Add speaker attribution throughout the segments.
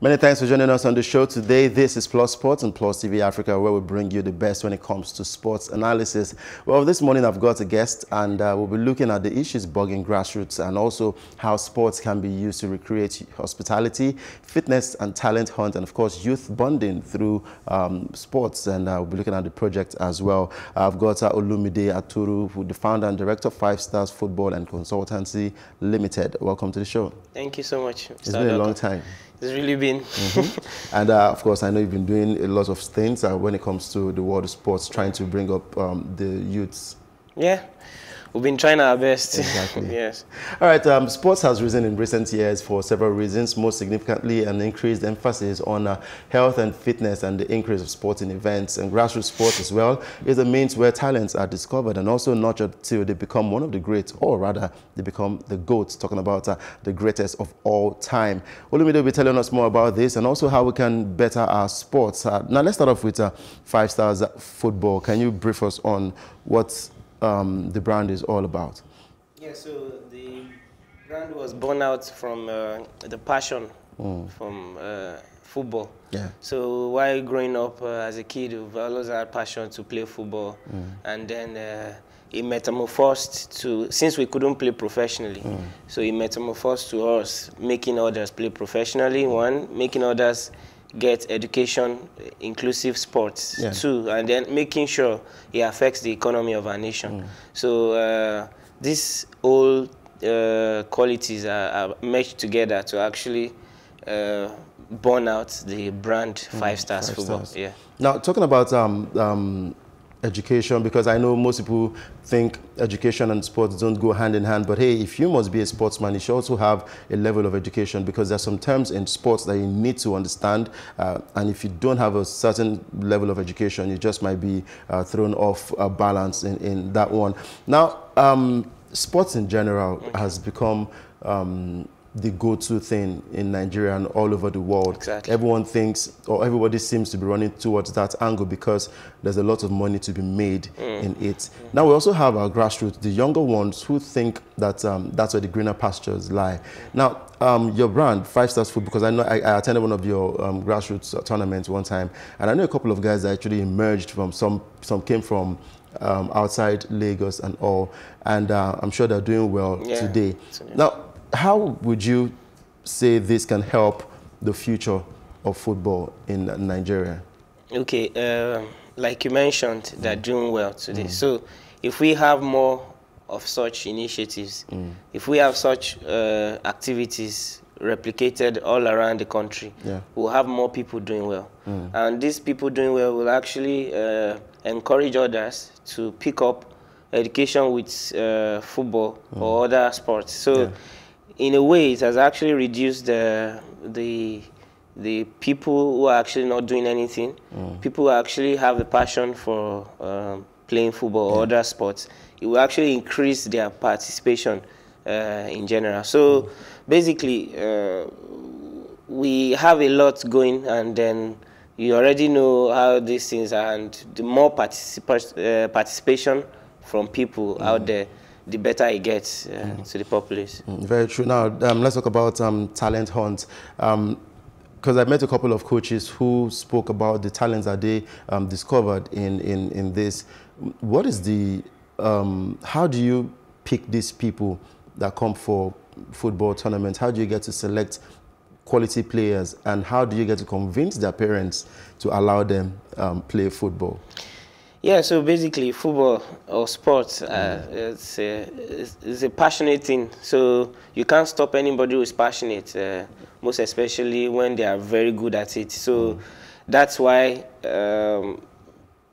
Speaker 1: Many thanks for joining us on the show today. This is Plus Sports and Plus TV Africa, where we bring you the best when it comes to sports analysis. Well, this morning I've got a guest, and uh, we'll be looking at the issues bugging grassroots and also how sports can be used to recreate hospitality, fitness and talent hunt, and of course youth bonding through um, sports. And uh, we'll be looking at the project as well. I've got uh, Olumide Aturu, the founder and director of Five Stars Football and Consultancy Limited. Welcome to the show.
Speaker 2: Thank you so much.
Speaker 1: It's been a long time.
Speaker 2: It's really been.
Speaker 1: Mm -hmm. And uh, of course, I know you've been doing a lot of things uh, when it comes to the world of sports, trying to bring up um, the youths.
Speaker 2: Yeah, we've been trying our best.
Speaker 1: Exactly.
Speaker 2: yes.
Speaker 1: All right. Um, sports has risen in recent years for several reasons. Most significantly, an increased emphasis on uh, health and fitness and the increase of sporting events and grassroots sports as well is a means where talents are discovered and also nurtured till they become one of the greats, or rather, they become the goats. Talking about uh, the greatest of all time. Olumide will be telling us more about this and also how we can better our sports. Uh, now, let's start off with uh, Five Stars Football. Can you brief us on what um, the brand is all about?
Speaker 2: Yeah, so the brand was born out from uh, the passion mm. from uh, football.
Speaker 1: Yeah.
Speaker 2: So while growing up uh, as a kid, we've always had passion to play football, mm. and then uh, it metamorphosed to since we couldn't play professionally, mm. so it metamorphosed to us making others play professionally. One, making others get education, inclusive sports yeah. too, and then making sure it affects the economy of our nation. Mm. So uh, these all uh, qualities are, are, meshed together to actually uh, burn out the brand mm. Five Stars five Football. Stars. Yeah.
Speaker 1: Now, talking about um, um, education because I know most people think education and sports don't go hand in hand. But hey, if you must be a sportsman, you should also have a level of education because there are some terms in sports that you need to understand. Uh, and if you don't have a certain level of education, you just might be uh, thrown off uh, balance in, in that one. Now, um, sports in general has become um, the go-to thing in Nigeria and all over the world.
Speaker 2: Exactly.
Speaker 1: Everyone thinks, or everybody seems to be running towards that angle because there's a lot of money to be made mm. in it. Mm. Now we also have our grassroots, the younger ones who think that um, that's where the greener pastures lie. Now, um, your brand, Five Stars Food, because I know I, I attended one of your um, grassroots tournaments one time, and I know a couple of guys that actually emerged from some, some came from um, outside Lagos and all, and uh, I'm sure they're doing well yeah. today. Now, how would you say this can help the future of football in Nigeria?
Speaker 2: Okay, uh, like you mentioned, they're mm. doing well today. Mm. So if we have more of such initiatives, mm. if we have such uh, activities replicated all around the country,
Speaker 1: yeah.
Speaker 2: we'll have more people doing well. Mm. And these people doing well will actually uh, encourage others to pick up education with uh, football or mm. other sports. So. Yeah in a way, it has actually reduced the the the people who are actually not doing anything. Mm. People who actually have a passion for um, playing football or other sports. It will actually increase their participation uh, in general. So mm. basically, uh, we have a lot going, and then you already know how these things are, and the more participa uh, participation from people mm. out there the better it gets uh, mm. to the populace.
Speaker 1: Mm, very true. Now, um, let's talk about um, talent hunt. Um, because I met a couple of coaches who spoke about the talents that they um, discovered in, in, in this. What is the, um, how do you pick these people that come for football tournaments? How do you get to select quality players and how do you get to convince their parents to allow them um, play football?
Speaker 2: Yeah, so basically football or sports, uh, it's, a, it's, a passionate thing. So you can't stop anybody who's passionate, uh, most especially when they are very good at it. So that's why um,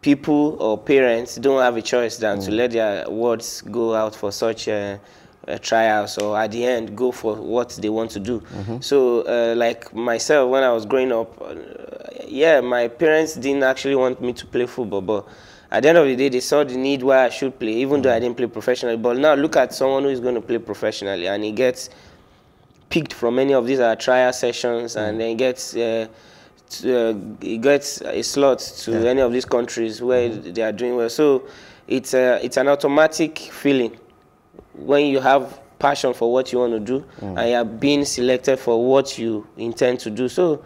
Speaker 2: people or parents don't have a choice than mm. to let their words go out for such a, a trials or at the end go for what they want to do. Mm -hmm. So uh, like myself, when I was growing up, yeah, my parents didn't actually want me to play football, but at the end of the day, they saw the need why I should play, even mm. though I didn't play professionally. But now look at someone who is going to play professionally and he gets picked from any of these uh, trial sessions mm. and then gets uh, to, uh, he gets a slot to yeah. any of these countries where mm. they are doing well. So it's a, it's an automatic feeling when you have passion for what you want to do
Speaker 1: Mm.
Speaker 2: and you are being selected for what you intend to do. So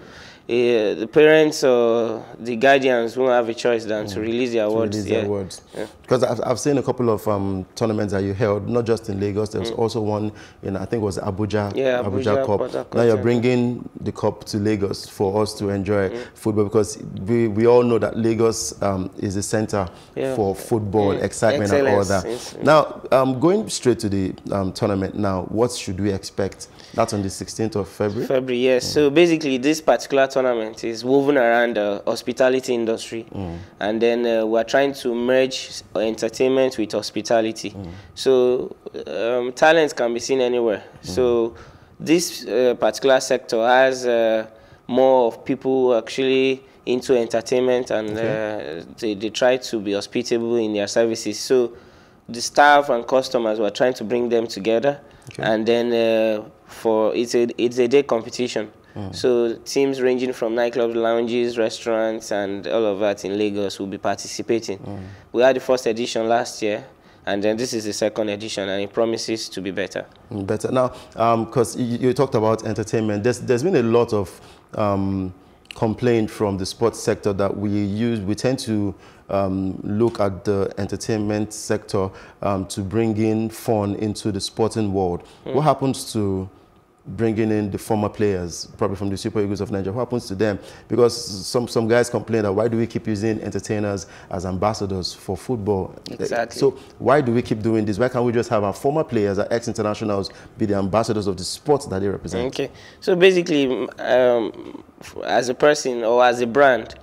Speaker 2: uh, the parents or the guardians won't have a choice than to release their
Speaker 1: Mm. to
Speaker 2: words.
Speaker 1: release
Speaker 2: yeah.
Speaker 1: their words. Because I've, I've seen a couple of um, tournaments that you held, not just in Lagos. There was also one in I think it was Abuja,
Speaker 2: Mm. Yeah, Abuja, Port
Speaker 1: Cup. Now you're bringing the cup to Lagos for us to enjoy
Speaker 2: Mm.
Speaker 1: football because we, we all know that Lagos um, is the center
Speaker 2: Yeah.
Speaker 1: for football
Speaker 2: Mm.
Speaker 1: excitement and all that.
Speaker 2: yes.
Speaker 1: Now um, going straight to the um, tournament now, what should we expect? That's on the 16th of February.
Speaker 2: February, yes. So basically, this particular tournament is woven around the hospitality industry, and then uh, we're trying to merge entertainment with hospitality. So um, talent can be seen anywhere. So this uh, particular sector has uh, more of people actually into entertainment, and uh, they, they try to be hospitable in their services. So the staff and customers were trying to bring them together. And then uh, for it's a it's a day competition so teams ranging from nightclubs lounges restaurants and all of that in lagos will be participating we had the first edition last year and then this is the second edition and it promises to be better
Speaker 1: Mm, Better now, because you, you talked about entertainment. There's there's been a lot of um, complaint from the sports sector that we use. We tend to um, look at the entertainment sector um, to bring in fun into the sporting world. What happens to bringing in the former players, probably from the Super Eagles of Nigeria. What happens to them? Because some, some guys complain that why do we keep using entertainers as ambassadors for football?
Speaker 2: Exactly.
Speaker 1: So why do we keep doing this? Why can't we just have our former players, our ex-internationals, be the ambassadors of the sports that they represent?
Speaker 2: Okay, so basically, um, as a person or as a brand,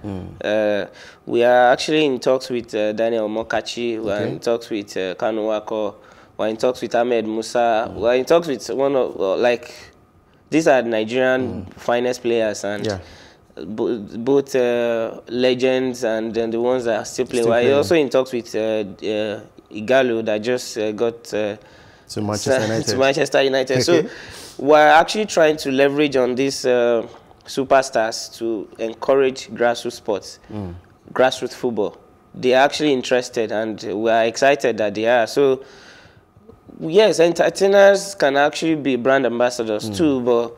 Speaker 2: uh, we are actually in talks with uh, Daniel Amokachi. We are in talks with uh, Kanu Nwankwo. We are in talks with Ahmed Musa. We are in talks with one of like these are Nigerian finest players and.
Speaker 1: Yeah.
Speaker 2: bo- Both uh, legends and then the ones that are still playing.
Speaker 1: Still
Speaker 2: We are
Speaker 1: playing.
Speaker 2: also in talks with uh, uh, Ighalo that just uh, got uh,
Speaker 1: To Manchester United.
Speaker 2: to Manchester United. So we're actually trying to leverage on these superstars to encourage grassroots sports,
Speaker 1: Mm.
Speaker 2: grassroots football. They are actually interested, and we are excited that they are. So yes, entertainers can actually be brand ambassadors
Speaker 1: Mm.
Speaker 2: too, but.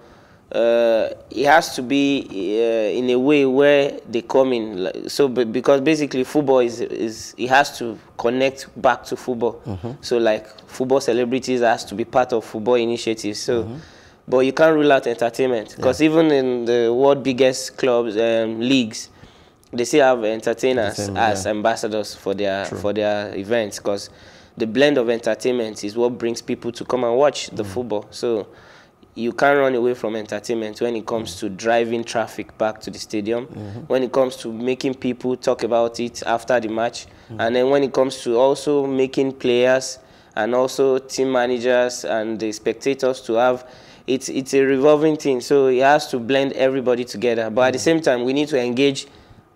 Speaker 2: Uh, it has to be uh, in a way where they come in. Like, so, be- because basically football is is it has to connect back to football. So, like football celebrities has to be part of football initiatives. So, but you can't rule out entertainment because even in the world biggest clubs um, leagues, they still have entertainers
Speaker 1: Entertainment,
Speaker 2: as
Speaker 1: yeah.
Speaker 2: ambassadors for their for their events because the blend of entertainment is what brings people to come and watch the mm. football. So you can't run away from entertainment when it comes mm. to driving traffic back to the stadium, mm-hmm. when it comes to making people talk about it after the match, mm. and then when it comes to also making players and also team managers and the spectators to have it's it's a revolving thing. So it has to blend everybody together. But at the same time we need to engage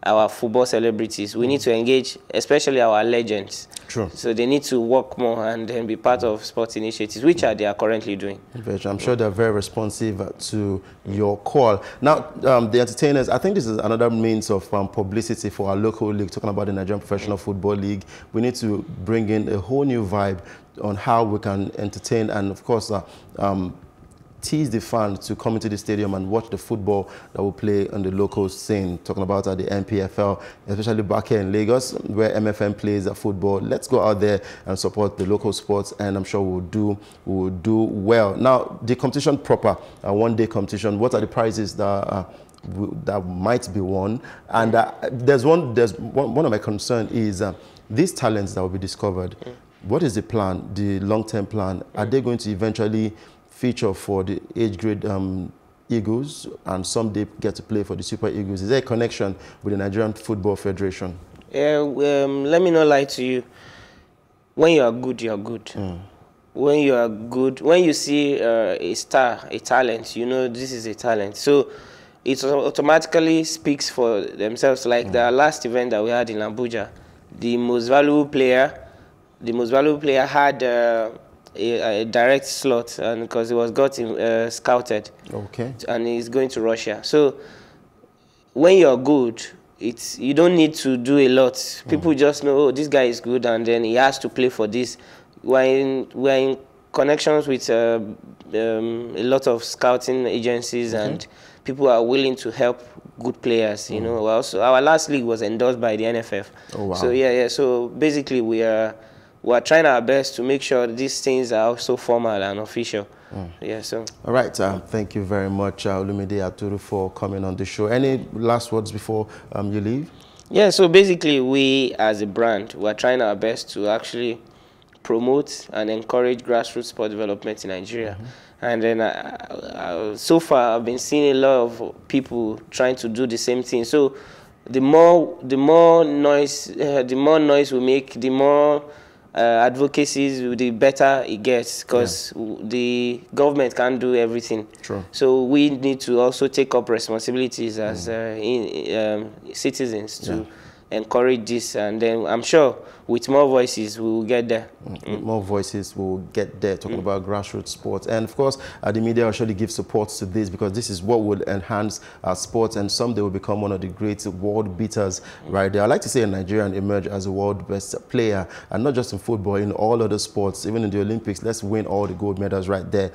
Speaker 2: our football celebrities we need to engage especially our legends
Speaker 1: True.
Speaker 2: so they need to work more and then be part of sports initiatives which are they are currently doing
Speaker 1: I'm sure they're very responsive uh, to your call. Now, um, the entertainers, I think this is another means of um, publicity for our local league, talking about the Nigerian Professional Football League. We need to bring in a whole new vibe on how we can entertain and, of course, uh, um, tease the fans to come into the stadium and watch the football that will play on the local scene. Talking about uh, the NPFL, especially back here in Lagos, where MFM plays uh, football. Let's go out there and support the local sports, and I'm sure we'll do we'll do well. Now, the competition proper, a one-day competition. What are the prizes that? Uh, w- that might be won, and uh, there's one. There's one, one of my concern is uh, these talents that will be discovered. What is the plan? The long-term plan? Are they going to eventually feature for the age grade um, Eagles and someday get to play for the Super Eagles? Is there a connection with the Nigerian Football Federation?
Speaker 2: Yeah, um, let me not lie to you. When you are good, you are good. When you are good, when you see uh, a star, a talent, you know this is a talent. So it automatically speaks for themselves. Like the last event that we had in Abuja, the most valuable player, the most valuable player had uh, a, a direct slot, and because he was got uh, scouted
Speaker 1: Okay.
Speaker 2: and he's going to Russia. So when you're good, it's you don't need to do a lot. People just know, oh, this guy is good, and then he has to play for this. We're in, we're in connections with uh, um, a lot of scouting agencies and people are willing to help good players. You know, also our last league was endorsed by the NFF.
Speaker 1: Oh, wow.
Speaker 2: So yeah, yeah. So basically, we are we are trying our best to make sure these things are also formal and official. Yeah. So.
Speaker 1: All right. Um, thank you very much, uh, Olumide Aturu, for coming on the show. Any last words before um, you leave?
Speaker 2: Yeah, so basically, we as a brand, we're trying our best to actually promote and encourage grassroots sport development in Nigeria. And then, uh, uh, so far, I've been seeing a lot of people trying to do the same thing. So, the more the more noise, uh, the more noise we make, the more uh, advocacies, the better it gets. Because the government can't do everything.
Speaker 1: True.
Speaker 2: So we need to also take up responsibilities as uh, in, um, citizens to encourage this, and then I'm sure with more voices we will get there. Mm-hmm.
Speaker 1: With more voices will get there talking mm. about grassroots sports. And of course, uh, the media will surely give support to this because this is what will enhance our sports and someday will become one of the great world beaters mm. right there. I like to say a Nigerian emerge as a world best player and not just in football, in all other sports, even in the Olympics. Let's win all the gold medals right there.